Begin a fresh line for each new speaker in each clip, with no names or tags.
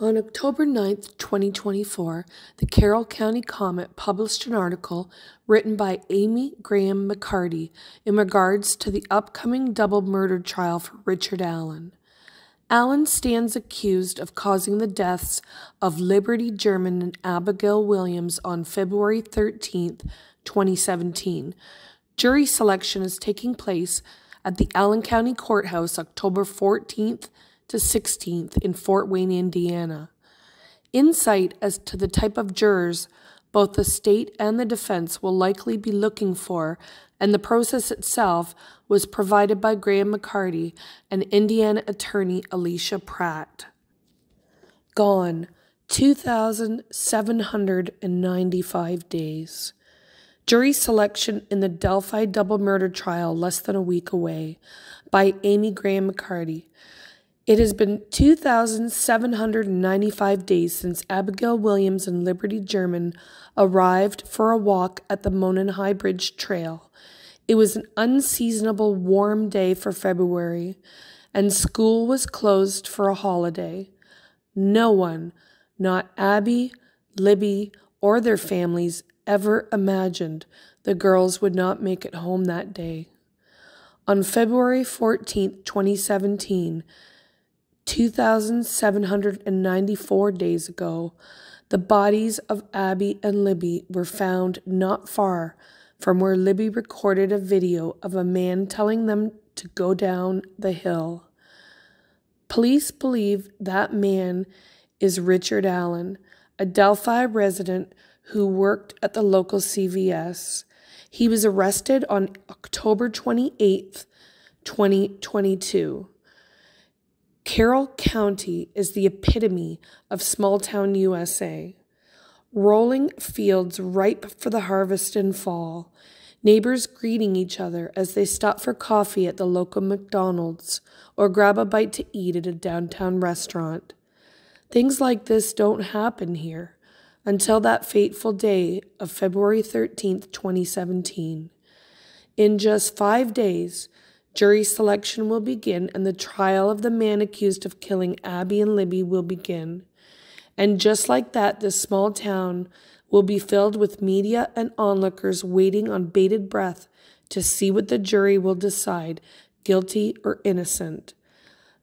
On October 9, 2024, the Carroll County Comet published an article written by Amy Graham McCarty in regards to the upcoming double murder trial for Richard Allen. Allen stands accused of causing the deaths of Liberty German and Abigail Williams on February 13, 2017. Jury selection is taking place at the Allen County Courthouse October 14th to 16th in Fort Wayne, Indiana. Insight as to the type of jurors both the state and the defense will likely be looking for, and the process itself was provided by Graham McCarty and Indiana attorney Alicia Pratt. Gone 2,795 days. Jury selection in the Delphi double murder trial less than a week away by Amy Graham McCarty. It has been 2,795 days since Abigail Williams and Liberty German arrived for a walk at the Monon High Bridge Trail. It was an unseasonable warm day for February, and school was closed for a holiday. No one, not Abby, Libby, or their families, ever imagined the girls would not make it home that day. On February 14, 2017, 2,794 days ago, the bodies of Abby and Libby were found not far from where Libby recorded a video of a man telling them to go down the hill. Police believe that man is Richard Allen, a Delphi resident who worked at the local CVS. He was arrested on October 28, 2022. Carroll County is the epitome of small town USA. Rolling fields ripe for the harvest in fall, neighbors greeting each other as they stop for coffee at the local McDonald's or grab a bite to eat at a downtown restaurant. Things like this don't happen here until that fateful day of February 13th, 2017. In just five days, Jury selection will begin, and the trial of the man accused of killing Abby and Libby will begin. And just like that, this small town will be filled with media and onlookers waiting on bated breath to see what the jury will decide guilty or innocent.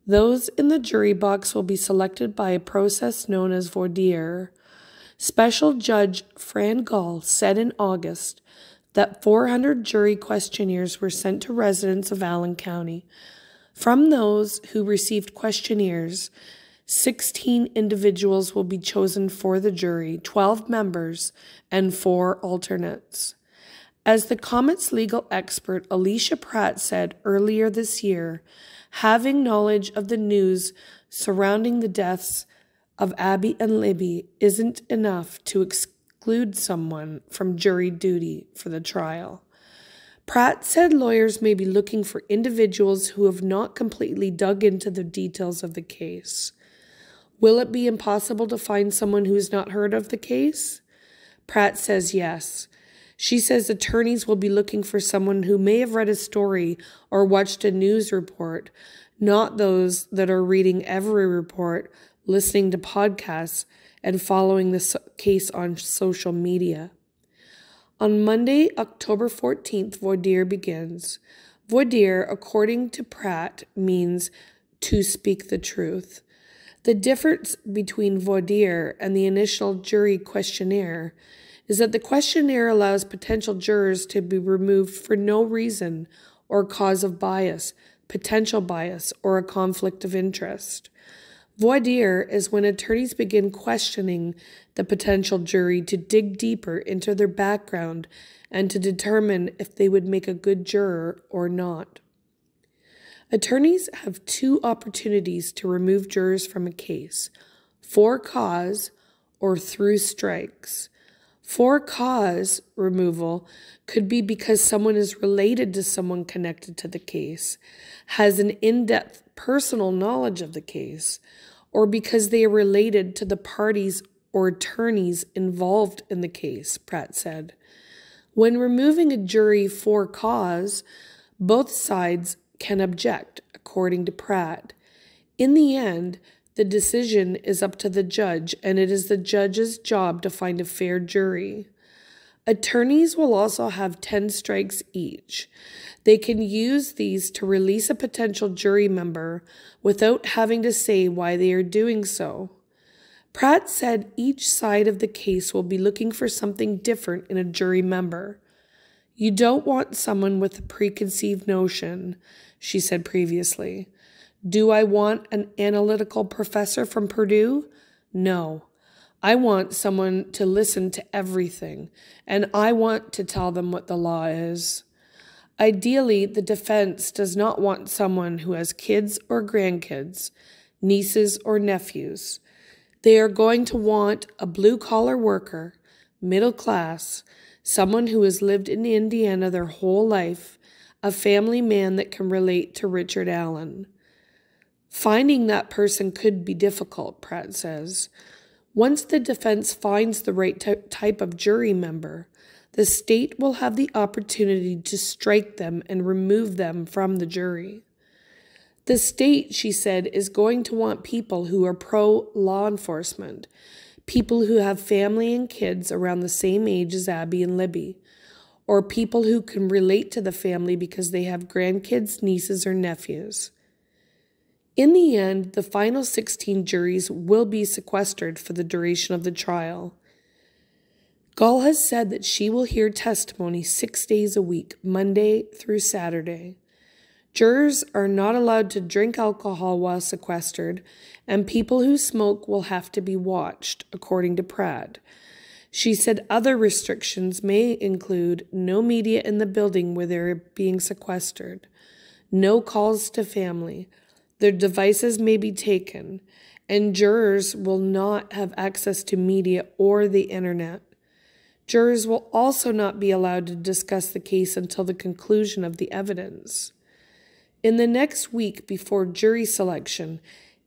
Those in the jury box will be selected by a process known as voir dire. Special Judge Fran Gull said in August that 400 jury questionnaires were sent to residents of Allen County. From those who received questionnaires, 16 individuals will be chosen for the jury, 12 members, and four alternates. As the Comet's legal expert Alicia Pratt said earlier this year, having knowledge of the news surrounding the deaths of Abby and Libby isn't enough to exclude exclude someone from jury duty for the trial. Pratt said lawyers may be looking for individuals who have not completely dug into the details of the case. Will it be impossible to find someone who has not heard of the case? Pratt says yes. She says attorneys will be looking for someone who may have read a story or watched a news report, not those that are reading every report, listening to podcasts, and following the case on social media. On Monday, October 14th, voir dire begins. Voir dire, according to Pratt, means to speak the truth. The difference between voir dire and the initial jury questionnaire is that the questionnaire allows potential jurors to be removed for no reason or cause of bias, potential bias, or a conflict of interest. Voir dire is when attorneys begin questioning the potential jury to dig deeper into their background and to determine if they would make a good juror or not. Attorneys have two opportunities to remove jurors from a case for cause or through strikes. For cause removal could be because someone is related to someone connected to the case, has an in depth personal knowledge of the case, or because they are related to the parties or attorneys involved in the case, Pratt said. When removing a jury for cause, both sides can object, according to Pratt. In the end, The decision is up to the judge, and it is the judge's job to find a fair jury. Attorneys will also have 10 strikes each. They can use these to release a potential jury member without having to say why they are doing so. Pratt said each side of the case will be looking for something different in a jury member. You don't want someone with a preconceived notion, she said previously. Do I want an analytical professor from Purdue? No. I want someone to listen to everything, and I want to tell them what the law is. Ideally, the defense does not want someone who has kids or grandkids, nieces or nephews. They are going to want a blue collar worker, middle class, someone who has lived in Indiana their whole life, a family man that can relate to Richard Allen. Finding that person could be difficult, Pratt says. Once the defense finds the right type of jury member, the state will have the opportunity to strike them and remove them from the jury. The state, she said, is going to want people who are pro law enforcement, people who have family and kids around the same age as Abby and Libby, or people who can relate to the family because they have grandkids, nieces, or nephews. In the end, the final 16 juries will be sequestered for the duration of the trial. Gull has said that she will hear testimony six days a week, Monday through Saturday. Jurors are not allowed to drink alcohol while sequestered, and people who smoke will have to be watched, according to Pratt. She said other restrictions may include no media in the building where they're being sequestered, no calls to family, their devices may be taken, and jurors will not have access to media or the internet. Jurors will also not be allowed to discuss the case until the conclusion of the evidence. In the next week before jury selection,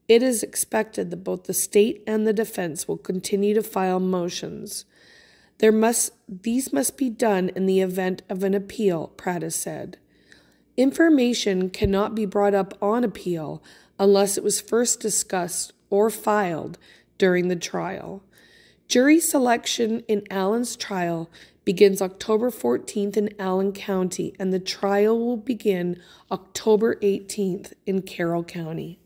it is expected that both the state and the defense will continue to file motions. There must, these must be done in the event of an appeal, Pratt has said. Information cannot be brought up on appeal unless it was first discussed or filed during the trial. Jury selection in Allen's trial begins October 14th in Allen County, and the trial will begin October 18th in Carroll County.